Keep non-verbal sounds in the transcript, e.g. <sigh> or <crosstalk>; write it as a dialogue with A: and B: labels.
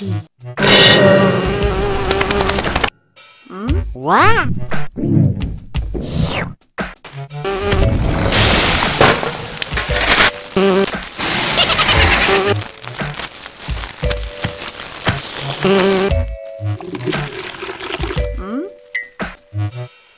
A: T. Hmm? What? hmm?
B: hmm? <laughs>
C: hmm?